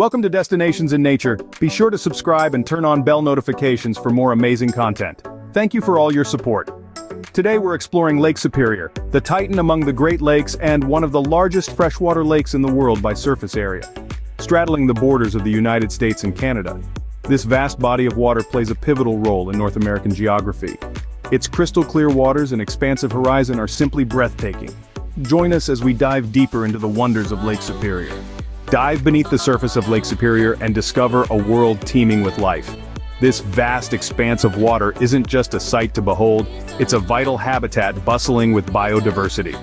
Welcome to Destinations in Nature. Be sure to subscribe and turn on bell notifications for more amazing content. Thank you for all your support. Today we're exploring Lake Superior, the titan among the Great Lakes and one of the largest freshwater lakes in the world by surface area. Straddling the borders of the United States and Canada, this vast body of water plays a pivotal role in North American geography. Its crystal clear waters and expansive horizon are simply breathtaking. Join us as we dive deeper into the wonders of Lake Superior. Dive beneath the surface of Lake Superior and discover a world teeming with life. This vast expanse of water isn't just a sight to behold, it's a vital habitat bustling with biodiversity.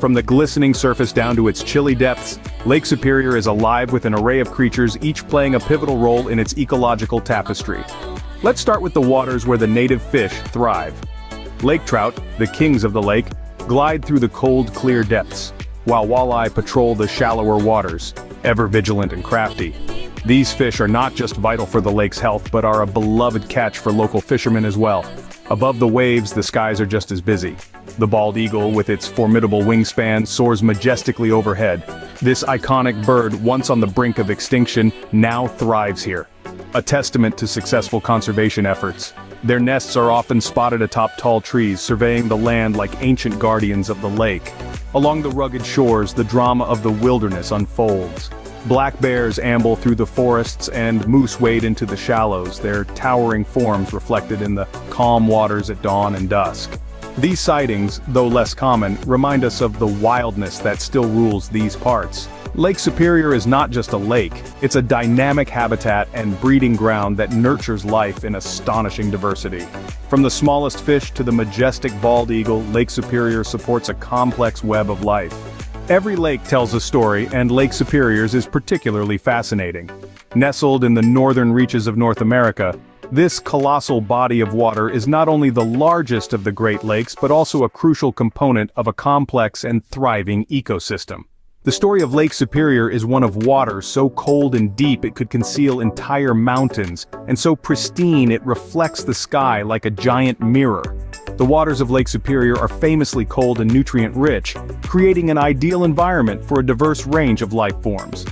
From the glistening surface down to its chilly depths, Lake Superior is alive with an array of creatures each playing a pivotal role in its ecological tapestry. Let's start with the waters where the native fish thrive. Lake trout, the kings of the lake, glide through the cold, clear depths, while walleye patrol the shallower waters, ever vigilant and crafty. These fish are not just vital for the lake's health but are a beloved catch for local fishermen as well. Above the waves, the skies are just as busy. The bald eagle, with its formidable wingspan, soars majestically overhead. This iconic bird, once on the brink of extinction, now thrives here. A testament to successful conservation efforts. Their nests are often spotted atop tall trees, surveying the land like ancient guardians of the lake. Along the rugged shores, the drama of the wilderness unfolds. Black bears amble through the forests and moose wade into the shallows, their towering forms reflected in the calm waters at dawn and dusk. These sightings, though less common, remind us of the wildness that still rules these parts. Lake Superior is not just a lake, it's a dynamic habitat and breeding ground that nurtures life in astonishing diversity. From the smallest fish to the majestic bald eagle, Lake Superior supports a complex web of life. Every lake tells a story, and Lake Superior's is particularly fascinating. Nestled in the northern reaches of North America, this colossal body of water is not only the largest of the Great Lakes but also a crucial component of a complex and thriving ecosystem. The story of Lake Superior is one of water so cold and deep it could conceal entire mountains, and so pristine it reflects the sky like a giant mirror. The waters of Lake Superior are famously cold and nutrient-rich, creating an ideal environment for a diverse range of life forms.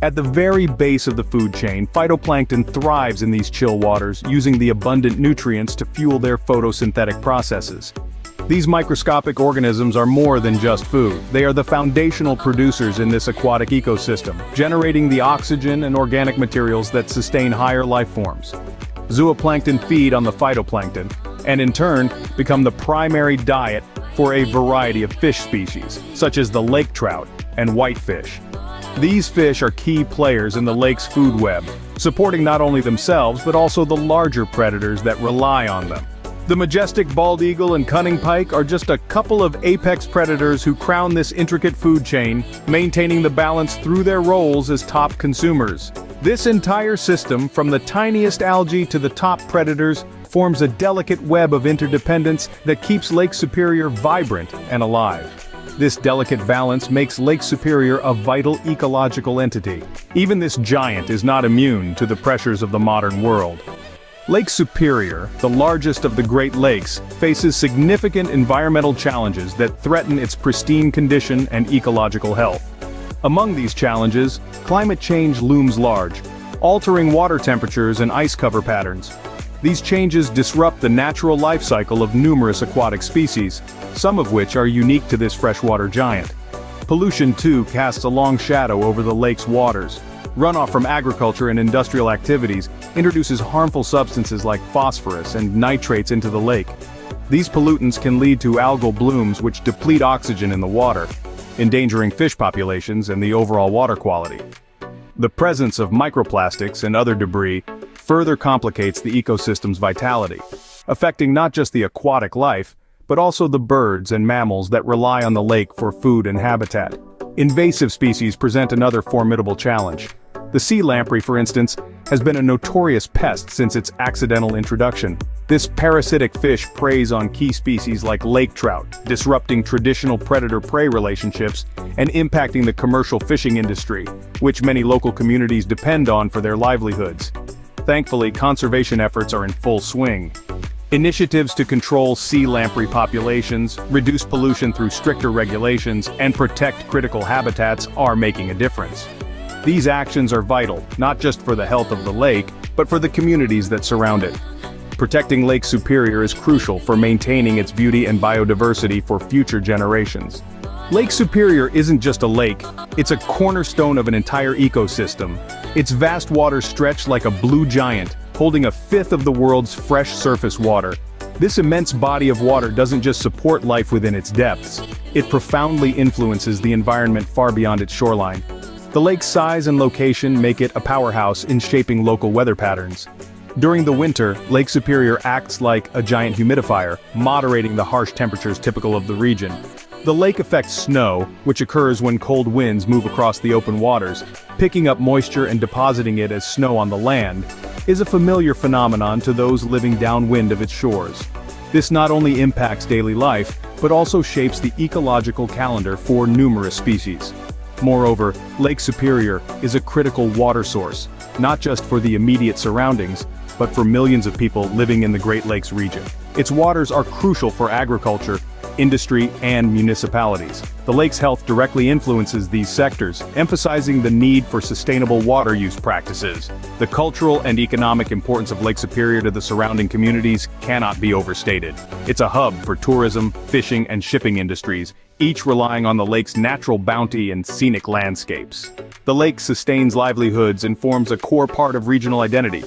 At the very base of the food chain, phytoplankton thrives in these chill waters, using the abundant nutrients to fuel their photosynthetic processes. These microscopic organisms are more than just food. They are the foundational producers in this aquatic ecosystem, generating the oxygen and organic materials that sustain higher life forms. Zooplankton feed on the phytoplankton, and in turn, become the primary diet for a variety of fish species, such as the lake trout and whitefish. These fish are key players in the lake's food web, supporting not only themselves but also the larger predators that rely on them. The majestic bald eagle and cunning pike are just a couple of apex predators who crown this intricate food chain, maintaining the balance through their roles as top consumers. This entire system, from the tiniest algae to the top predators, forms a delicate web of interdependence that keeps Lake Superior vibrant and alive. This delicate balance makes Lake Superior a vital ecological entity. Even this giant is not immune to the pressures of the modern world. Lake Superior, the largest of the Great Lakes, faces significant environmental challenges that threaten its pristine condition and ecological health. Among these challenges, climate change looms large, altering water temperatures and ice cover patterns. These changes disrupt the natural life cycle of numerous aquatic species, some of which are unique to this freshwater giant. Pollution too casts a long shadow over the lake's waters, Runoff from agriculture and industrial activities introduces harmful substances like phosphorus and nitrates into the lake. These pollutants can lead to algal blooms which deplete oxygen in the water, endangering fish populations and the overall water quality. The presence of microplastics and other debris further complicates the ecosystem's vitality, affecting not just the aquatic life, but also the birds and mammals that rely on the lake for food and habitat. Invasive species present another formidable challenge. The sea lamprey, for instance, has been a notorious pest since its accidental introduction. This parasitic fish preys on key species like lake trout, disrupting traditional predator-prey relationships and impacting the commercial fishing industry, which many local communities depend on for their livelihoods. Thankfully, conservation efforts are in full swing. Initiatives to control sea lamprey populations, reduce pollution through stricter regulations, and protect critical habitats are making a difference. These actions are vital, not just for the health of the lake, but for the communities that surround it. Protecting Lake Superior is crucial for maintaining its beauty and biodiversity for future generations. Lake Superior isn't just a lake, it's a cornerstone of an entire ecosystem. Its vast waters stretch like a blue giant, holding a fifth of the world's fresh surface water. This immense body of water doesn't just support life within its depths, it profoundly influences the environment far beyond its shoreline. The lake's size and location make it a powerhouse in shaping local weather patterns. During the winter, Lake Superior acts like a giant humidifier, moderating the harsh temperatures typical of the region. The lake affects snow, which occurs when cold winds move across the open waters, picking up moisture and depositing it as snow on the land, is a familiar phenomenon to those living downwind of its shores. This not only impacts daily life, but also shapes the ecological calendar for numerous species. Moreover, Lake Superior is a critical water source, not just for the immediate surroundings, but for millions of people living in the Great Lakes region. Its waters are crucial for agriculture, industry, and municipalities. The lake's health directly influences these sectors, emphasizing the need for sustainable water use practices. The cultural and economic importance of Lake Superior to the surrounding communities cannot be overstated. It's a hub for tourism, fishing, and shipping industries, each relying on the lake's natural bounty and scenic landscapes. The lake sustains livelihoods and forms a core part of regional identity,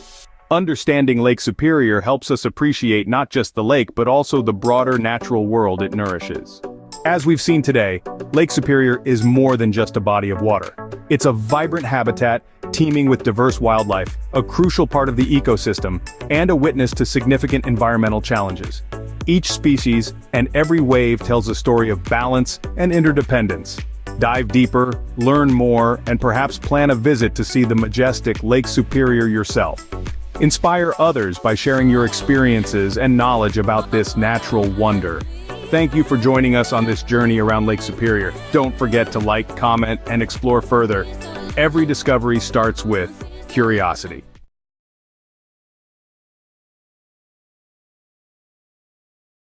Understanding Lake Superior helps us appreciate not just the lake but also the broader natural world it nourishes. As we've seen today, Lake Superior is more than just a body of water. It's a vibrant habitat, teeming with diverse wildlife, a crucial part of the ecosystem, and a witness to significant environmental challenges. Each species and every wave tells a story of balance and interdependence. Dive deeper, learn more, and perhaps plan a visit to see the majestic Lake Superior yourself. Inspire others by sharing your experiences and knowledge about this natural wonder. Thank you for joining us on this journey around Lake Superior. Don't forget to like, comment, and explore further. Every discovery starts with curiosity.